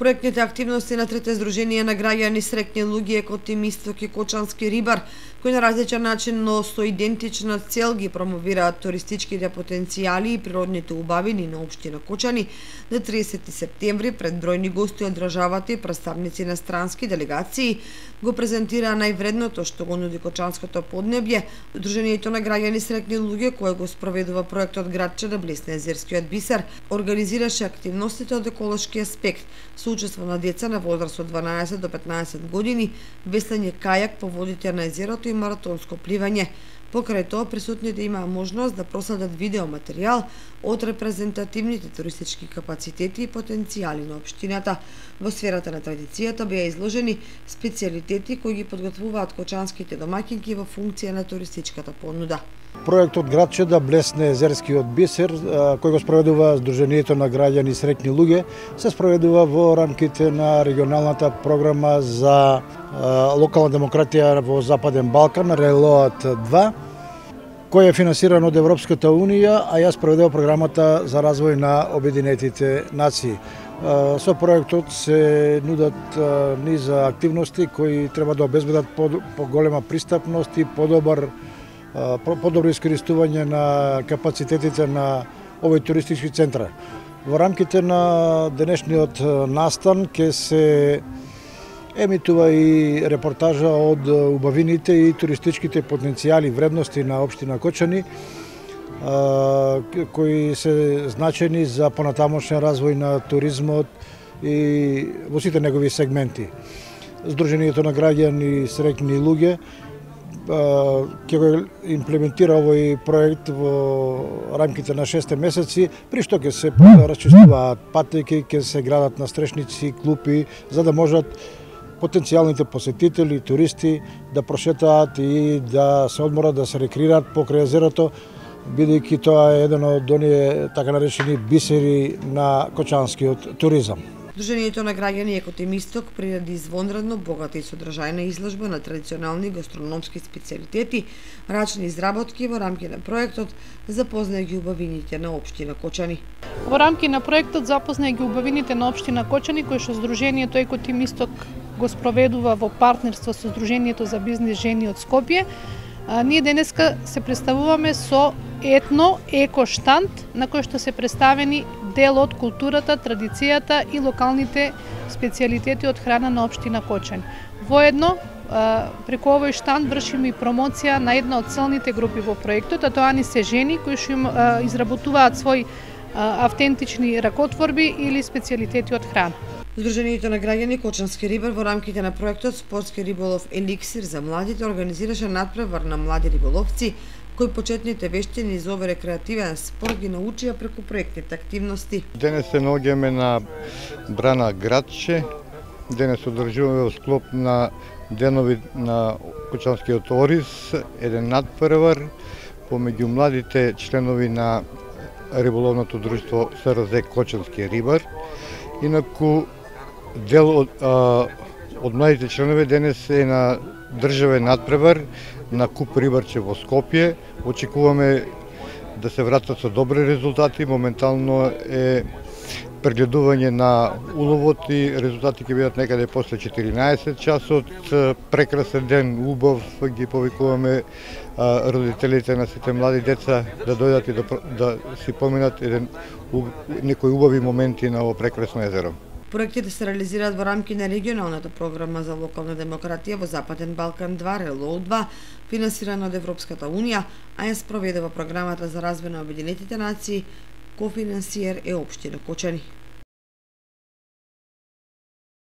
Проектните активности на трете здруженија на граѓани срекни луѓе Котим Исток и Кочански рибар, кои на различен начин, но со идентична цел ги промовираат туристичките потенцијали и природните убавини на општина Кочани, на 30 септември пред бројни гости од државата и представници на странски делегации. Го презентира највредното што го нуди Кочанското поднебје, Дружението на граѓани срекни луѓе кое го спроведува проектот Градче да блесне езерскиот бисер, организираше активностите од еколошки аспект, со учество на деца на возраст од 12 до 15 години, веслање кајак по водите на езерото и маратонско пливање. Покрај тоа, присутните имаа можност да проследат видеоматеријал од репрезентативните туристички капацитети и потенцијали на општината. Во сферата на традицијата беа изложени специјалитети кои ги подготвуваат кочанските домакинки во функција на туристичката понуда. Проектот Градче да блесне езерскиот бисер, кој го спроведува Сдруженијето на граѓани среќни луѓе, се спроведува во рамките на регионалната програма за локална демократија во Западен Балкан, Релоат 2, кој е финансиран од Европската Унија, а јас проведува програмата за развој на Обединетите нации. Со проектот се нудат низа активности кои треба да обезбедат по-голема пристапност и подобар подобро искористување на капацитетите на овој туристички центар. Во рамките на денешниот настан ќе се емитува и репортажа од убавините и туристичките потенцијали вредности на општина Кочани кои се значени за понатамошен развој на туризмот и во сите негови сегменти. Сдруженијето на граѓани среќни луѓе ќе го имплементира овој проект во рамките на 6 месеци, при што ќе се расчистуваат патеки, ќе се градат настрешници, клупи, за да можат потенцијалните посетители, туристи да прошетаат и да се одморат, да се рекреираат покрај езерото, бидејќи тоа е еден од оние така наречени бисери на кочанскиот туризам. Дружението на граѓани Екотем Исток приреди извонредно богата и содржајна изложба на традиционални гастрономски специјалитети, рачни изработки во рамки на проектот Запознај ги убавините на општина Кочани. Во рамки на проектот Запознај ги убавините на општина Кочани, кој што Сдружението Екотем Исток го спроведува во партнерство со Сдруженијето за бизнис жени од Скопје, А, ние денеска се представуваме со етно еко штант на кој што се представени дел од културата, традицијата и локалните специјалитети од храна на општина Кочен. Воедно, преку овој штанд вршиме и промоција на една од целните групи во проектот, а тоа ни се жени кои што им изработуваат свои автентични ракотворби или специјалитети од храна. Сдруженијето на граѓани Кочански рибар во рамките на проектот Спортски риболов Еликсир за младите организираше надпревар на млади риболовци кои почетните вештини из овој рекреативен спорт ги научија преку проектните активности. Денес се наоѓаме на Брана Градче. Денес одржуваме во склоп на денови на Кочанскиот Орис, еден надпревар помеѓу младите членови на риболовното друштво СРЗ Кочански рибар. Инаку дел од, а, од младите членови денес е на државен надпревар на Куп Рибарче во Скопје. Очекуваме да се вратат со добри резултати. Моментално е прегледување на уловот и резултати ќе бидат некаде после 14 часот. Прекрасен ден, убав, ги повикуваме а, родителите на сите млади деца да дојдат и да, да си поминат еден некои убави моменти на ово прекрасно езеро. Проектите се реализираат во рамки на регионалната програма за локална демократија во Западен Балкан 2, РЕЛО 2, финансирана од Европската Унија, а ја спроведе во програмата за развој на Обединетите нации, кофинансиер е Обштина Кочани.